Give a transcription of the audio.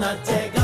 gonna take